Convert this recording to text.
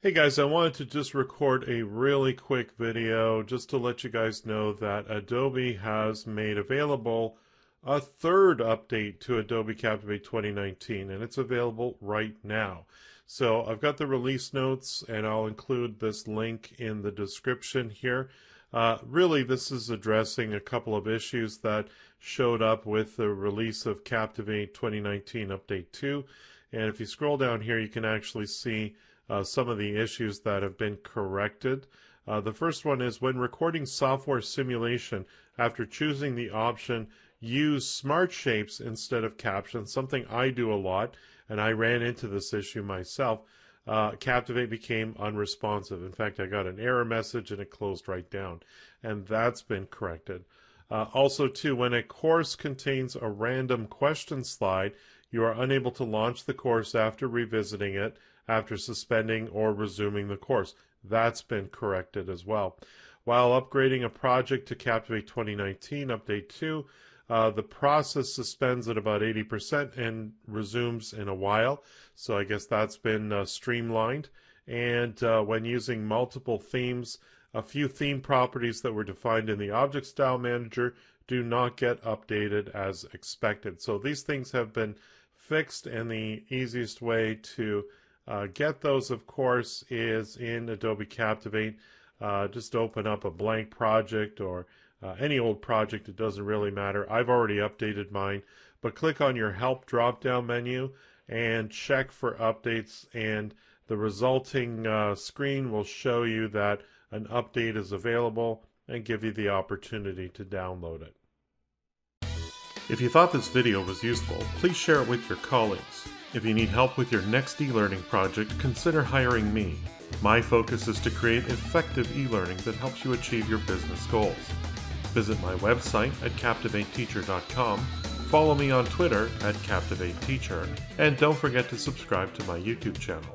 Hey guys, I wanted to just record a really quick video just to let you guys know that Adobe has made available a third update to Adobe Captivate 2019 and it's available right now. So I've got the release notes and I'll include this link in the description here. Uh, really, this is addressing a couple of issues that showed up with the release of Captivate 2019 Update 2. And if you scroll down here, you can actually see uh, some of the issues that have been corrected. Uh, the first one is when recording software simulation, after choosing the option use smart shapes instead of captions, something I do a lot, and I ran into this issue myself. Uh, Captivate became unresponsive. In fact, I got an error message and it closed right down, and that's been corrected. Uh, also, too, when a course contains a random question slide, you are unable to launch the course after revisiting it after suspending or resuming the course. That's been corrected as well. While upgrading a project to Captivate 2019 Update 2, uh, the process suspends at about 80% and resumes in a while. So I guess that's been uh, streamlined. And uh, when using multiple themes, a few theme properties that were defined in the Object Style Manager do not get updated as expected. So these things have been fixed, and the easiest way to uh, get those, of course, is in Adobe Captivate. Uh, just open up a blank project or uh, any old project, it doesn't really matter. I've already updated mine, but click on your Help drop down menu and check for updates, and the resulting uh, screen will show you that an update is available and give you the opportunity to download it. If you thought this video was useful, please share it with your colleagues. If you need help with your next e-learning project, consider hiring me. My focus is to create effective e-learning that helps you achieve your business goals. Visit my website at CaptivateTeacher.com, follow me on Twitter at CaptivateTeacher, and don't forget to subscribe to my YouTube channel.